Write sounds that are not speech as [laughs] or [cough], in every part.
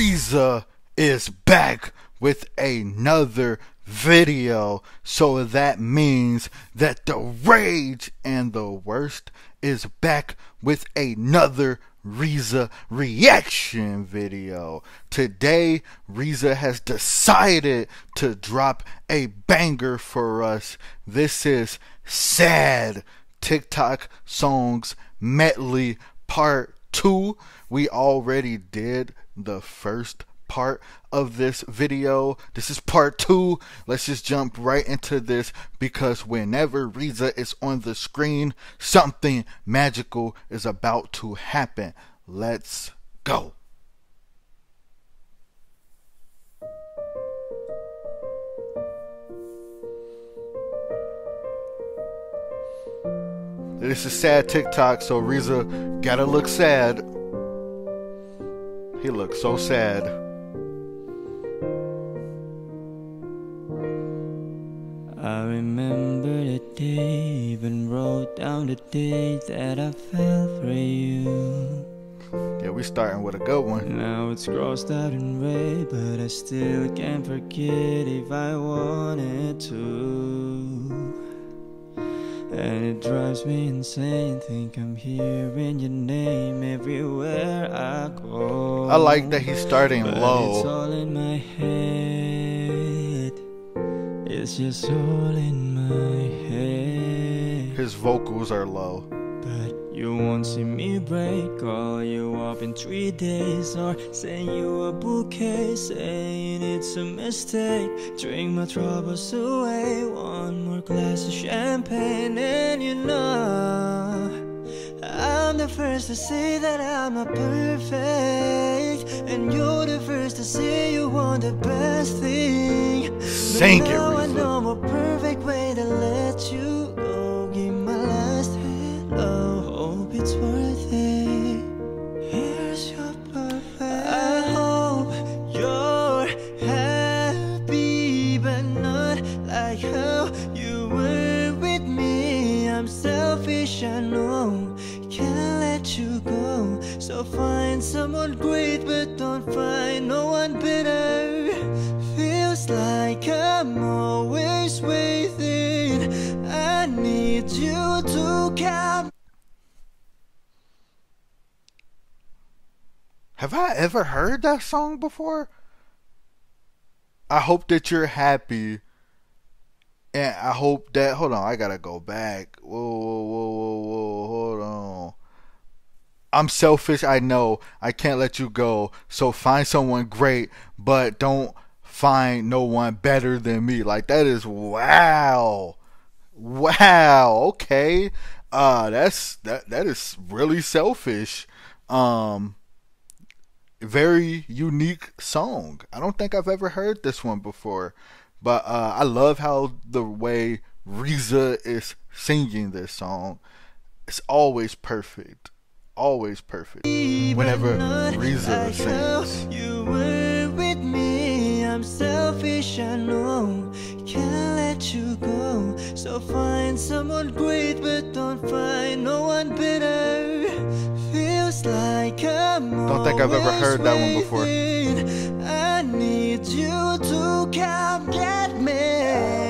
Reza is back with another video. So that means that the rage and the worst is back with another Reza reaction video. Today, Reza has decided to drop a banger for us. This is Sad TikTok Songs Medley Part 2. We already did the first part of this video. This is part two. Let's just jump right into this because whenever Reza is on the screen, something magical is about to happen. Let's go. This is sad TikTok, so Reza gotta look sad. He looks so sad. I remember the day, even wrote down the day that I fell for you. Yeah, we starting with a good one. Now it's crossed out in red, but I still can't forget if I wanted to. And it drives me insane, think I'm hearing your name everywhere I go. I like that he's starting But It's low. all in my head. It's just all in my head. His vocals are low. But you won't see me break. Call you up in three days, or send you a bouquet, saying it's a mistake. Drink my troubles away. One more glass of champagne, and you know. I'm the first to say that I'm not perfect, and you're the first to say you want the best thing. But Sing it, now I know a perfect way to let you one better. Feels like I'm always waiting. I need you to come. Have I ever heard that song before? I hope that you're happy. And I hope that hold on, I gotta go back. Whoa, whoa, whoa, hold on. I'm selfish, I know. I can't let you go. So find someone great, but don't find no one better than me. Like that is wow. Wow, okay. Uh that's that that is really selfish. Um very unique song. I don't think I've ever heard this one before, but uh, I love how the way Reza is singing this song. It's always perfect, always perfect. Whenever Reza sings, You were with me, I'm selfish, I know. Can't let you go. So find someone great, but don't find no one better. Feels like I'm Don't think I've ever heard that one before. I need you to come get me.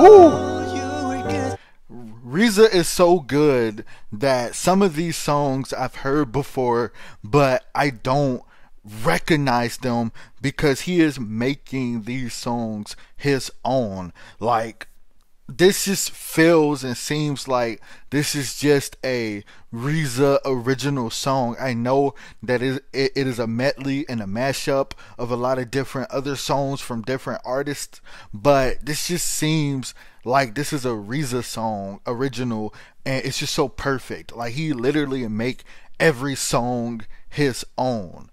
Woo! Reza is so good that some of these songs I've heard before, but I don't recognize them because he is making these songs his own. Like this just feels and seems like this is just a Reza original song. I know that it, it, is a medley and a mashup of a lot of different other songs from different artists, but this just seems like this is a Reza song original and it's just so perfect. Like he literally make every song his own.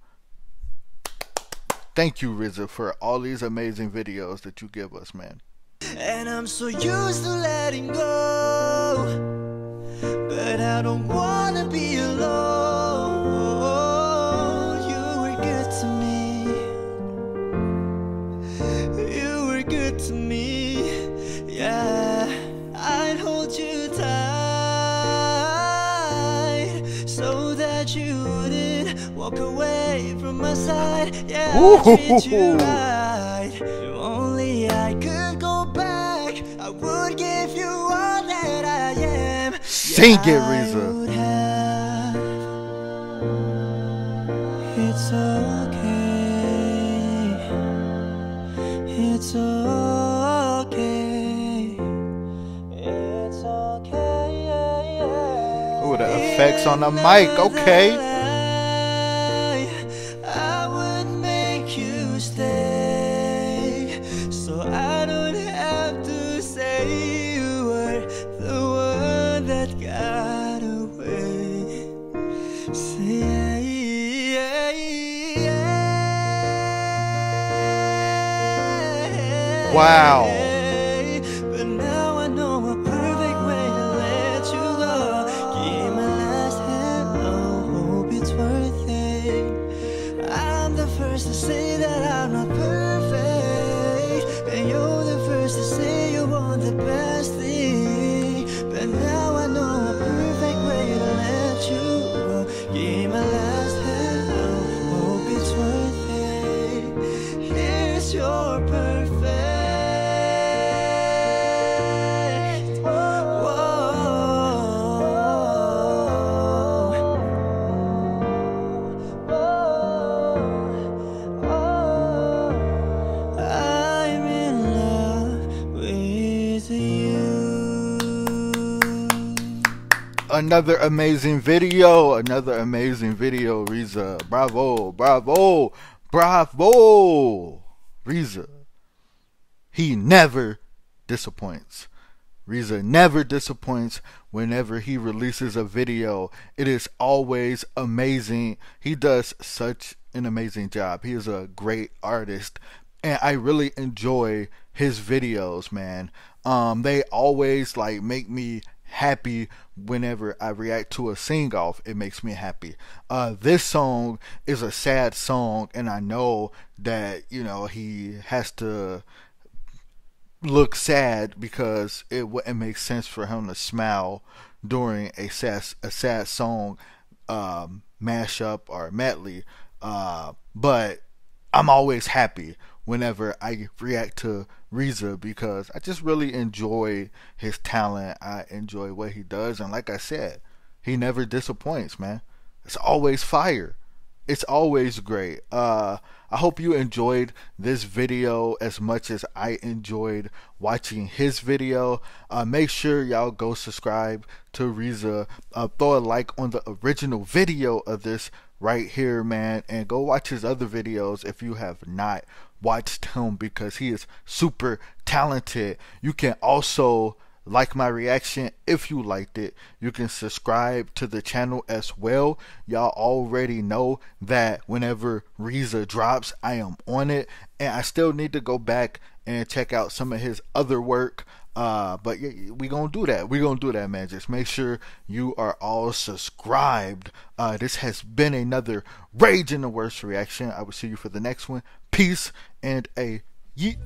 Thank you, Reza, for all these amazing videos that you give us, man. And I'm so used to letting go, but I don't wanna be alone. You were good to me, you were good to me, yeah. I'd hold you tight so that you wouldn't walk away from my side. Yeah, I'd treat you [laughs] right. Sing it, Yeah, I Reza. would have. It's okay. It's okay. It's okay. Ooh, the effects on the mic, okay. Wow. Another amazing video. Another amazing video, Reza. Bravo, bravo, bravo. Reza. He never disappoints. Reza never disappoints whenever he releases a video. It is always amazing. He does such an amazing job. He is a great artist and I really enjoy his videos, man. Um they always like make me happy whenever I react to a sing off. It makes me happy. Uh this song is a sad song and I know that, you know, he has to look sad because it wouldn't make sense for him to smile during a sad a sad song um, mashup or medley. Uh, but I'm always happy whenever I react to Reza because I just really enjoy his talent. I enjoy what he does, and like I said, he never disappoints, man. It's always fire it's always great. Uh, I hope you enjoyed this video as much as I enjoyed watching his video. Uh, make sure y'all go subscribe to Reza. Uh, throw a like on the original video of this right here, man, and go watch his other videos if you have not watched him because he is super talented. You can also like my reaction if you liked it. You can subscribe to the channel as well. Y'all already know that whenever Reza drops I am on it. And I still need to go back and check out some of his other work uh but we gonna do that. We gonna do that man. Just make sure you are all subscribed. Uh this has been another rage and the worst reaction. I will see you for the next one. Peace and a yeet